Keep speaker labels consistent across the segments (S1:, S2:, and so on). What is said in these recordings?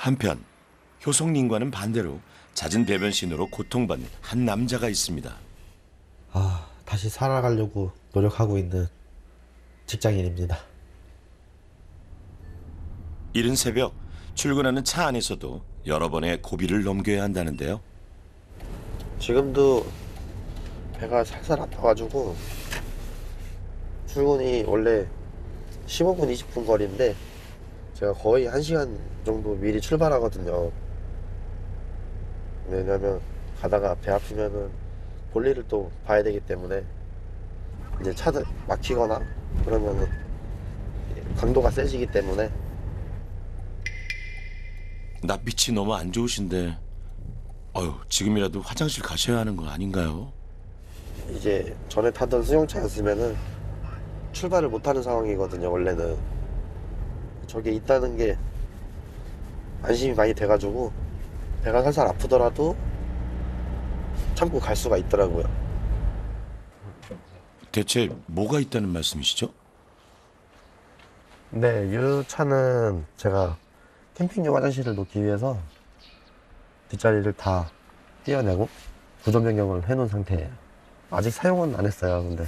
S1: 한편 효성님과는 반대로 잦은 배변신으로 고통받는 한 남자가 있습니다.
S2: 아, 다시 살아가려고 노력하고 있는 직장인입니다.
S1: 이른 새벽 출근하는 차 안에서도 여러 번의 고비를 넘겨야 한다는데요.
S2: 지금도 배가 살살 아파가지고 출근이 원래 15분, 20분 거리인데 제가 거의 1시간 정도 미리 출발하거든요. 왜냐면 가다가 배 아프면은 볼일을 또 봐야 되기 때문에 이제 차들 막히거나 그러면은 강도가 세지기 때문에
S1: 낯빛이 너무 안 좋으신데 어휴 지금이라도 화장실 가셔야 하는 거 아닌가요?
S2: 이제 전에 타던 수용차였으면은 출발을 못하는 상황이거든요 원래는 저게 있다는 게 안심이 많이 돼가지고 배가 살살 아프더라도 참고 갈 수가 있더라고요
S1: 대체 뭐가 있다는 말씀이시죠?
S2: 네, 이 차는 제가 캠핑용 화장실을 놓기 위해서 뒷자리를 다 떼어내고 구조 변경을 해놓은 상태예요. 아직 사용은 안 했어요. 근데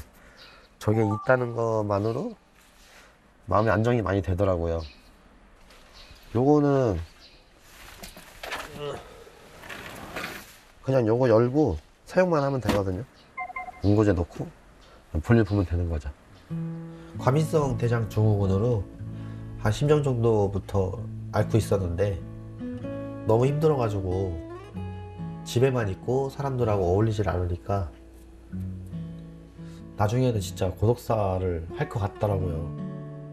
S2: 저게 있다는 것만으로 마음의 안정이 많이 되더라고요. 요거는 그냥 요거 열고 사용만 하면 되거든요. 응고제 넣고 볼일 보면 되는 거죠. 과민성 대장 증후군으로 한 10년 정도부터 앓고 있었는데 너무 힘들어가지고 집에만 있고 사람들하고 어울리질 않으니까 나중에는 진짜 고독사를 할 것 같더라고요.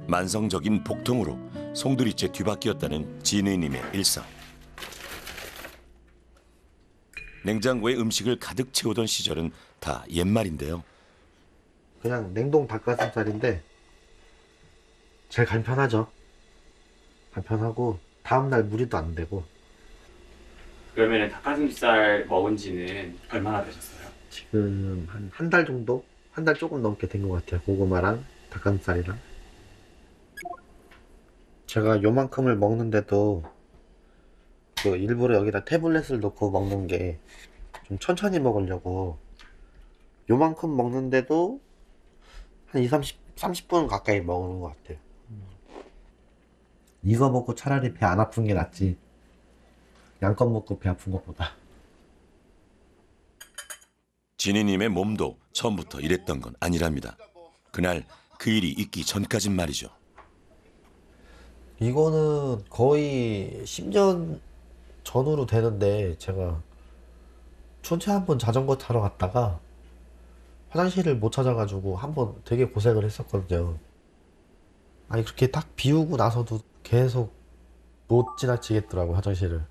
S1: 만성적인 복통으로 송두리째 뒤바뀌었다는 진우님의 일상. 냉장고에 음식을 가득 채우던 시절은 다 옛말인데요.
S2: 그냥 냉동 닭가슴살인데 제일 간편하죠. 간편하고 다음날 무리도 안 되고
S3: 그러면 닭가슴살 먹은 지는 얼마나 되셨어요?
S2: 지금 한 한 달 정도? 한 달 조금 넘게 된 것 같아요. 고구마랑 닭가슴살이랑. 제가 요만큼을 먹는데도 그 일부러 여기다 태블릿을 넣고 먹는 게 좀 천천히 먹으려고 요만큼 먹는데도 한 2, 30, 30분 가까이 먹는 것 같아요. 이거 먹고 차라리 배 안 아픈 게 낫지. 양껏 먹고 배 아픈 것보다.
S1: 진희님의 몸도 처음부터 이랬던 건 아니랍니다. 그날 그 일이 있기 전까진 말이죠.
S2: 이거는 거의 10년 전으로 되는데 제가 춘천 한번 자전거 타러 갔다가 화장실을 못 찾아가지고 한번 되게 고생을 했었거든요. 아니 그렇게 딱 비우고 나서도 계속 못 지나치겠더라고 화장실을.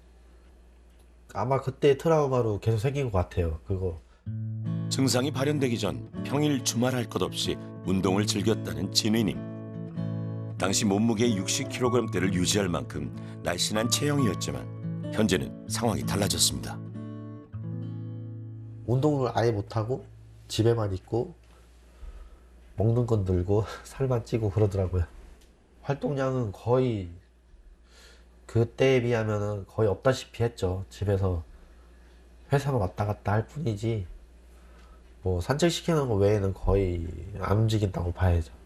S2: 아마 그때 트라우마로 계속 생긴 것 같아요. 그거.
S1: 증상이 발현되기 전 평일 주말 할 것 없이 운동을 즐겼다는 진희님. 당시 몸무게 60kg대를 유지할 만큼 날씬한 체형이었지만 현재는 상황이 달라졌습니다.
S2: 운동을 아예 못하고 집에만 있고 먹는 건 늘고 살만 찌고 그러더라고요. 활동량은 거의 그때에 비하면 거의 없다시피 했죠. 집에서 회사만 왔다 갔다 할 뿐이지 뭐 산책시키는 거 외에는 거의 안 움직인다고 봐야죠.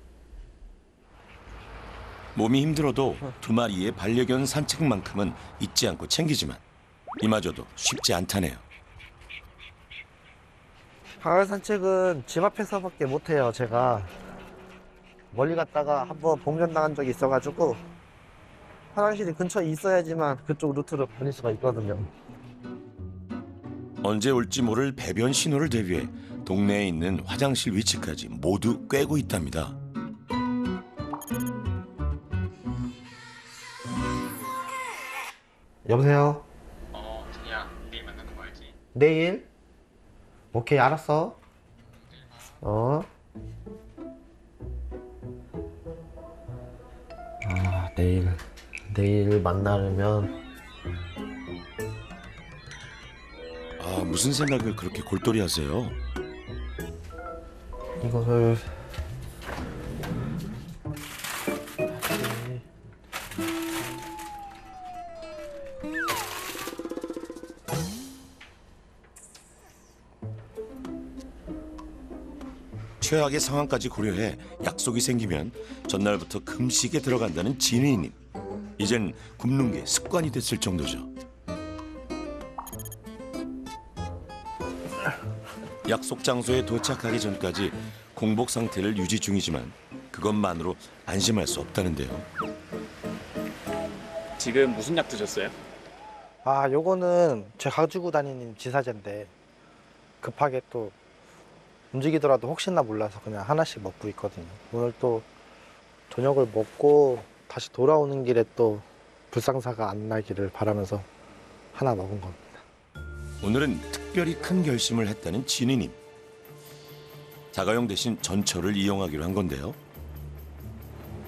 S1: 몸이 힘들어도 두 마리의 반려견 산책만큼은 잊지 않고 챙기지만 이마저도 쉽지 않다네요.
S2: 가을 산책은 집 앞에서밖에 못해요. 제가 멀리 갔다가 한번 봉변 당한 적이 있어가지고 화장실이 근처에 있어야지만 그쪽 루트를 보낼 수가 있거든요.
S1: 언제 올지 모를 배변 신호를 대비해 동네에 있는 화장실 위치까지 모두 꿰고 있답니다.
S2: 여보세요?
S3: 어, 그냥 내일 만나는 거 알지?
S2: 내일? 오케이, 알았어. 어? 아, 내일. 내일 만나려면
S1: 아 무슨 생각을 그렇게 골똘히 하세요?
S2: 이것을
S1: 최악의 상황까지 고려해 약속이 생기면 전날부터 금식에 들어간다는 진희님. 이젠 굶는 게 습관이 됐을 정도죠. 약속 장소에 도착하기 전까지 공복 상태를 유지 중이지만 그것만으로 안심할 수 없다는데요.
S3: 지금 무슨 약 드셨어요?
S4: 아, 요거는 제가 가지고 다니는 지사제인데 급하게 또 움직이더라도 혹시나 몰라서 그냥 하나씩 먹고 있거든요. 오늘 또 저녁을 먹고 다시 돌아오는 길에 또 불상사가 안 나기를 바라면서 하나 먹은 겁니다.
S1: 오늘은 특별히 큰 결심을 했다는 진희님. 자가용 대신 전철을 이용하기로 한 건데요.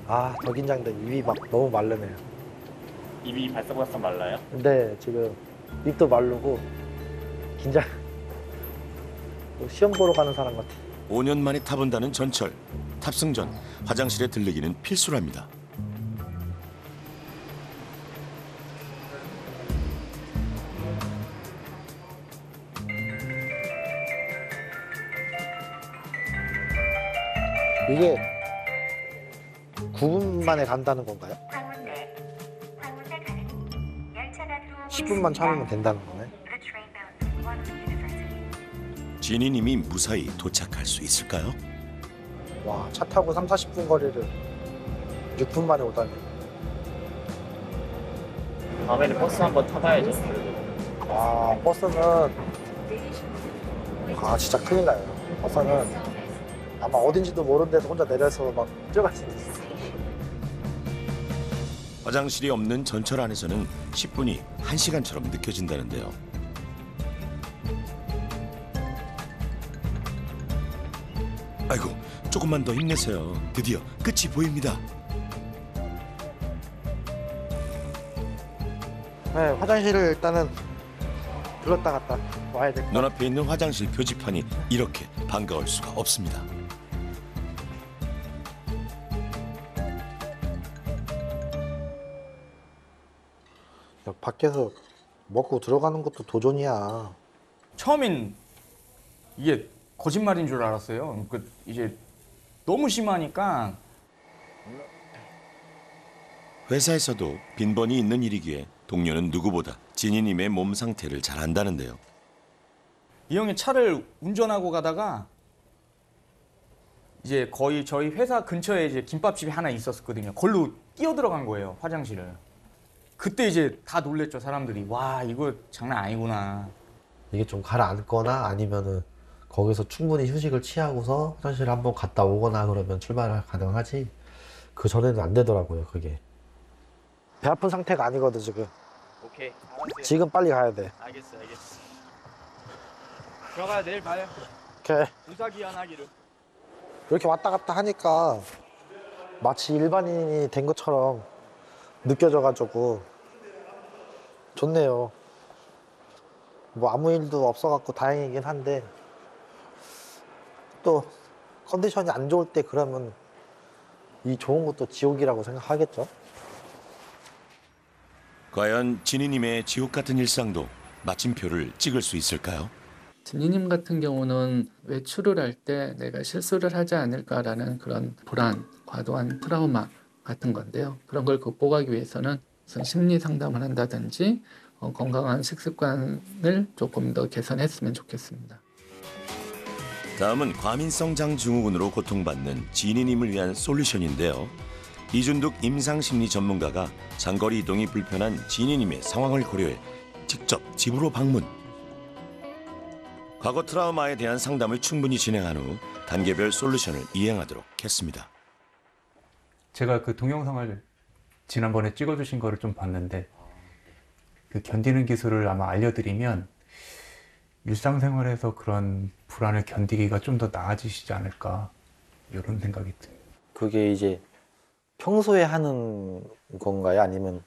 S4: 아, 더 긴장돼. 입이 막 너무 마르네요.
S3: 입이 발싹발싹 말라요?
S4: 근데 지금 입도 마르고 긴장. 또 시험 보러 가는 사람 같아.
S1: 5년 만에 타본다는 전철. 탑승 전 화장실에 들르기는 필수랍니다.
S4: 이게 9분 만에 간다는 건가요?
S5: 황운대 황운대 가는 열차가 또
S4: 10분만 참으면 된다는 거
S1: 진희님이 무사히 도착할 수 있을까요?
S4: 와, 차 타고 3, 40분 거리를 6분 만에 오다니.
S3: 다음에는 버스 한번 타봐야죠.
S4: 아, 버스는 아, 진짜 큰일 나요. 버스는 아마 어딘지도 모르는 데서 혼자 내려서 막 뛰어갈 수 있어.
S1: 화장실이 없는 전철 안에서는 10분이 1시간처럼 느껴진다는데요. 조금만 더 힘내세요. 드디어 끝이 보입니다.
S4: 네, 화장실을 일단은 들렀다 갔다 와야 될 것 같아요.
S1: 눈앞에 있는 화장실 표지판이 이렇게 반가울 수가 없습니다.
S4: 야, 밖에서 먹고 들어가는 것도 도전이야.
S6: 처음엔 이게 거짓말인 줄 알았어요. 그 이제 너무 심하니까
S1: 회사에서도 빈번히 있는 일이기에 동료는 누구보다 진희님의 몸 상태를 잘 안다는데요.
S6: 이 형이 차를 운전하고 가다가 이제 거의 저희 회사 근처에 이제 김밥집이 하나 있었거든요. 걸로 뛰어 들어간 거예요 화장실을. 그때 이제 다 놀랬죠 사람들이. 와 이거 장난 아니구나.
S4: 이게 좀 가라앉거나 아니면은 거기서 충분히 휴식을 취하고서 화장실 한번 갔다 오거나 그러면 출발 가능하지. 그 전에는 안 되더라고요, 그게. 배 아픈 상태가 아니거든, 지금.
S6: 오케이.
S4: 지금 빨리 가야 돼.
S6: 알겠어 알겠어. 들어가야 내일 봐요.
S4: 이렇게,
S6: 무사기한하기를.
S4: 이렇게 왔다 갔다 하니까 마치 일반인이 된 것처럼 느껴져가지고 좋네요. 뭐 아무 일도 없어갖고 다행이긴 한데 또 컨디션이 안 좋을 때 그러면 이 좋은 것도 지옥이라고 생각하겠죠.
S1: 과연 진희님의 지옥 같은 일상도 마침표를 찍을 수 있을까요?
S7: 진희님 같은 경우는 외출을 할 때 내가 실수를 하지 않을까라는 그런 불안, 과도한 트라우마 같은 건데요. 그런 걸 극복하기 위해서는 우선 심리 상담을 한다든지 어, 건강한 식습관을 조금 더 개선했으면 좋겠습니다.
S1: 다음은 과민성 장증후군으로 고통받는 진희님을 위한 솔루션인데요. 이준득 임상심리 전문가가 장거리 이동이 불편한 진희님의 상황을 고려해 직접 집으로 방문. 과거 트라우마에 대한 상담을 충분히 진행한 후 단계별 솔루션을 이행하도록 했습니다.
S8: 제가 그 동영상을 지난번에 찍어주신 거를 좀 봤는데 그 견디는 기술을 아마 알려드리면 일상생활에서 그런 불안을 견디기가 좀 더 나아지시지 않을까 이런 생각이 듭니다.
S4: 그게 이제 평소에 하는 건가요? 아니면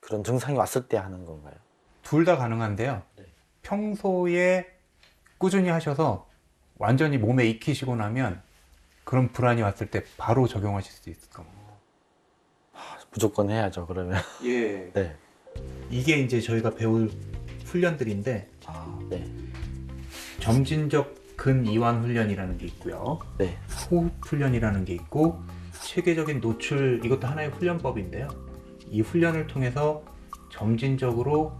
S4: 그런 증상이 왔을 때 하는 건가요?
S8: 둘 다 가능한데요.
S4: 네.
S8: 평소에 꾸준히 하셔서 완전히 몸에 익히시고 나면 그런 불안이 왔을 때 바로 적용하실 수 있을 겁니다.
S4: 무조건 해야죠, 그러면.
S8: 예.
S4: 네.
S8: 이게 이제 저희가 배울 훈련들인데
S4: 아, 네.
S8: 점진적 근이완 훈련이라는 게 있고요.
S4: 네.
S8: 호흡 훈련이라는 게 있고 체계적인 노출 이것도 하나의 훈련법인데요. 이 훈련을 통해서 점진적으로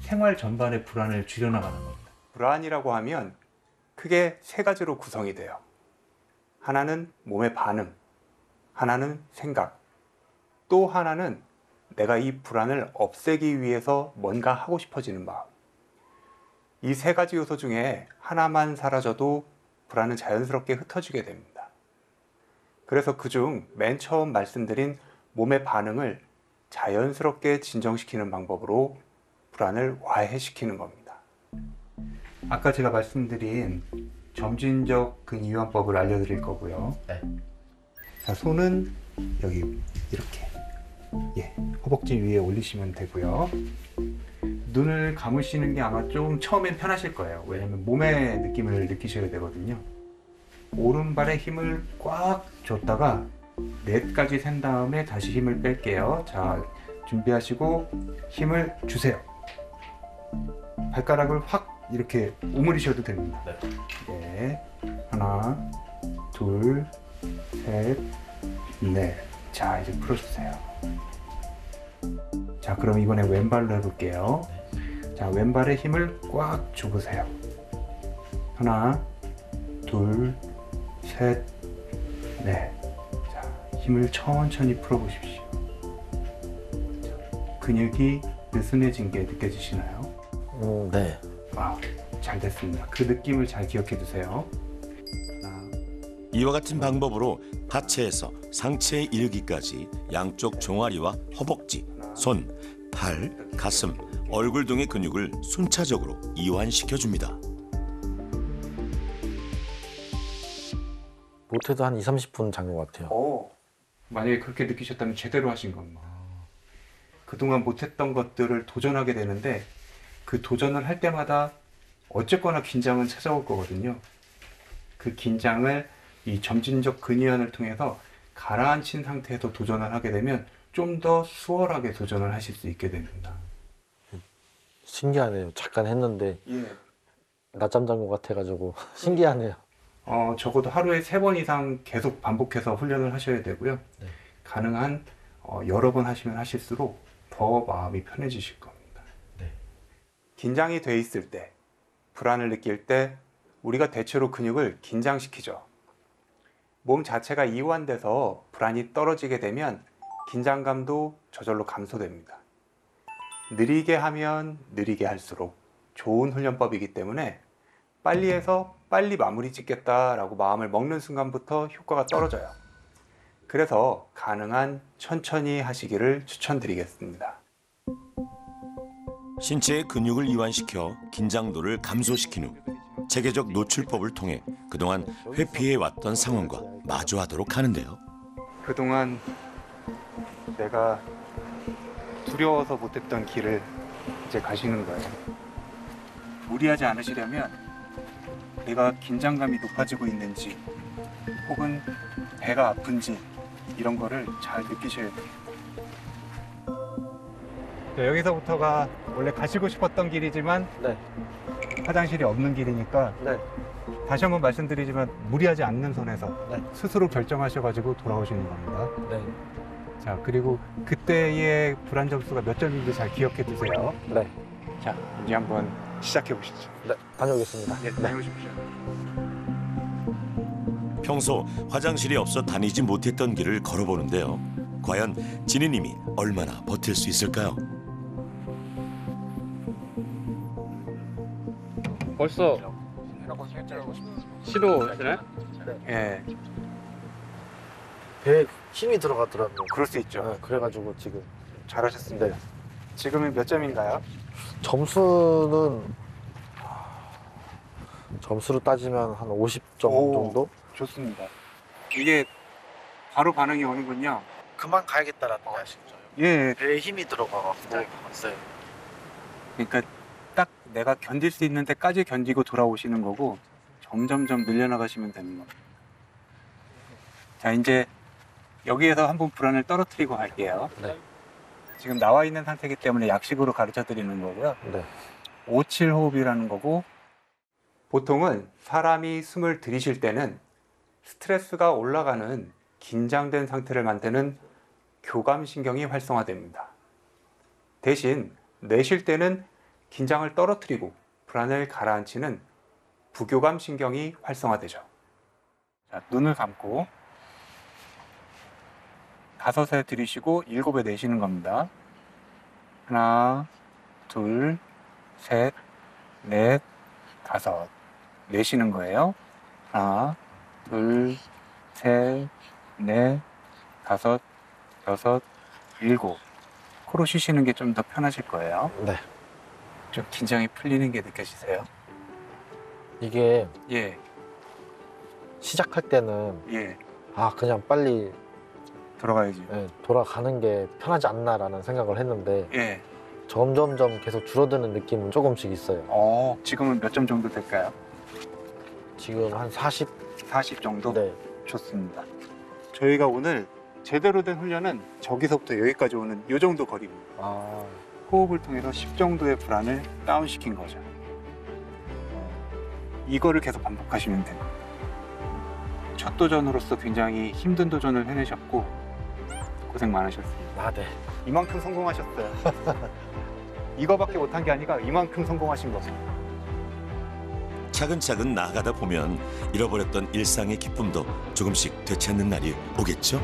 S8: 생활 전반의 불안을 줄여나가는 겁니다. 불안이라고 하면 크게 세 가지로 구성이 돼요. 하나는 몸의 반응, 하나는 생각, 또 하나는 내가 이 불안을 없애기 위해서 뭔가 하고 싶어지는 마음. 이 세 가지 요소 중에 하나만 사라져도 불안은 자연스럽게 흩어지게 됩니다. 그래서 그중 맨 처음 말씀드린 몸의 반응을 자연스럽게 진정시키는 방법으로 불안을 와해시키는 겁니다. 아까 제가 말씀드린 점진적 근이완법을 알려드릴 거고요.
S2: 네.
S8: 자, 손은 여기 이렇게 예, 허벅지 위에 올리시면 되고요. 눈을 감으시는 게 아마 좀 처음엔 편하실 거예요. 왜냐면 몸의 느낌을 느끼셔야 되거든요. 오른발에 힘을 꽉 줬다가 넷까지 센 다음에 다시 힘을 뺄게요. 자, 준비하시고 힘을 주세요. 발가락을 확 이렇게 오므리셔도 됩니다. 네. 하나, 둘, 셋, 넷. 자, 이제 풀어주세요. 자, 그럼 이번에 왼발로 해볼게요. 자, 왼발에 힘을 꽉 줘보세요. 하나, 둘, 셋, 넷. 자, 힘을 천천히 풀어보십시오. 자, 근육이 느슨해진 게 느껴지시나요?
S2: 음, 네.
S8: 아, 잘 됐습니다. 그 느낌을 잘 기억해 두세요.
S1: 이와 같은 방법으로 하체에서 상체에 이르기까지 양쪽 종아리와 허벅지, 손, 팔, 가슴, 얼굴 등의 근육을 순차적으로 이완시켜 줍니다.
S2: 못해도 한 2, 30분 잔 것 같아요.
S8: 오. 만약에 그렇게 느끼셨다면 제대로 하신 겁니다. 그동안 못했던 것들을 도전하게 되는데 그 도전을 할 때마다 어쨌거나 긴장은 찾아올 거거든요. 그 긴장을 이 점진적 근이완을 통해서 가라앉힌 상태에서 도전을 하게 되면 좀 더 수월하게 도전을 하실 수 있게 됩니다.
S2: 신기하네요. 잠깐 했는데
S8: 예.
S2: 낮잠 잔 것 같아가지고 신기하네요.
S8: 어, 적어도 하루에 세 번 이상 계속 반복해서 훈련을 하셔야 되고요.
S2: 네.
S8: 가능한 어, 여러 번 하시면 하실수록 더 마음이 편해지실 겁니다.
S2: 네.
S8: 긴장이 돼 있을 때, 불안을 느낄 때 우리가 대체로 근육을 긴장시키죠. 몸 자체가 이완돼서 불안이 떨어지게 되면 긴장감도 저절로 감소됩니다. 느리게 하면 느리게 할수록 좋은 훈련법이기 때문에 빨리 해서 빨리 마무리 짓겠다라고 마음을 먹는 순간부터 효과가 떨어져요. 그래서 가능한 천천히 하시기를 추천드리겠습니다.
S1: 신체의 근육을 이완시켜 긴장도를 감소시킨 후 체계적 노출법을 통해 그동안 회피해 왔던 상황과 마주하도록 하는데요.
S8: 그동안 내가 두려워서 못했던 길을 이제 가시는 거예요. 무리하지 않으시려면 내가 긴장감이 높아지고 있는지 혹은 배가 아픈지 이런 거를 잘 느끼셔야 돼요. 여기서부터가 원래 가시고 싶었던 길이지만
S2: 네.
S8: 화장실이 없는 길이니까
S2: 네.
S8: 다시 한번 말씀드리지만 무리하지 않는 선에서
S2: 네.
S8: 스스로 결정하셔가지고 돌아오시는 겁니다.
S2: 네.
S8: 자 그리고 그때의 불안 점수가 몇 점인지 잘 기억해 두세요.
S2: 네.
S8: 자 이제 한번 시작해 보시죠.
S2: 네. 다녀오겠습니다.
S8: 네, 다녀오십시오.
S1: 평소 화장실이 없어 다니지 못했던 길을 걸어보는데요. 과연 진희님이 얼마나 버틸 수 있을까요?
S3: 벌써 시도하시나요?
S8: 예,
S2: 배에 힘이 들어가더라고요.
S8: 그럴 수 있죠.
S2: 네, 그래가지고 지금
S8: 잘하셨습니다.
S2: 네.
S8: 지금은 몇 점인가요?
S2: 점수는 점수로 따지면 한 50점
S8: 오.
S2: 정도?
S8: 좋습니다. 이게 바로 반응이 오는군요.
S2: 그만 가야겠다라는 말씀이죠.
S8: 예,
S2: 배에 힘이 들어가갖고 왔어요.
S8: 그러니까 딱 내가 견딜 수 있는 데까지 견디고 돌아오시는 거고 점점점 늘려나가시면 되는 겁니다. 자 이제 여기에서 한번 불안을 떨어뜨리고 갈게요.
S2: 네.
S8: 지금 나와 있는 상태이기 때문에 약식으로 가르쳐 드리는 거고요.
S2: 네.
S8: 57 호흡이라는 거고 보통은 사람이 숨을 들이쉴 때는 스트레스가 올라가는 긴장된 상태를 만드는 교감신경이 활성화됩니다. 대신 내쉴 때는 긴장을 떨어뜨리고 불안을 가라앉히는 부교감 신경이 활성화되죠. 자, 눈을 감고 다섯에 들이쉬고 일곱에 내쉬는 겁니다. 하나, 둘, 셋, 넷, 다섯. 내쉬는 거예요. 하나, 둘, 셋, 넷, 다섯, 여섯, 일곱. 코로 쉬시는 게 좀 더 편하실 거예요.
S4: 네.
S8: 좀 긴장이 풀리는 게 느껴지세요?
S4: 이게
S8: 예,
S4: 시작할 때는
S8: 예.
S4: 아 그냥 빨리
S8: 돌아가야지.
S4: 예, 돌아가는 게 편하지 않나라는 생각을 했는데
S8: 예.
S4: 점점점 계속 줄어드는 느낌은 조금씩 있어요.
S8: 어, 지금은 몇 점 정도 될까요?
S4: 지금 한 40?
S8: 40 정도?
S4: 네.
S8: 좋습니다. 저희가 오늘 제대로 된 훈련은 저기서부터 여기까지 오는 이 정도 거리입니다.
S4: 아,
S8: 호흡을 통해서 10 정도의 불안을 다운시킨 거죠. 이거를 계속 반복하시면 돼요. 첫 도전으로서 굉장히 힘든 도전을 해내셨고 고생 많으셨습니다.
S4: 아, 네.
S8: 이만큼 성공하셨어요. 이거밖에 못한 게 아니라 이만큼 성공하신 거죠.
S1: 차근차근 나아가다 보면 잃어버렸던 일상의 기쁨도 조금씩 되찾는 날이 오겠죠?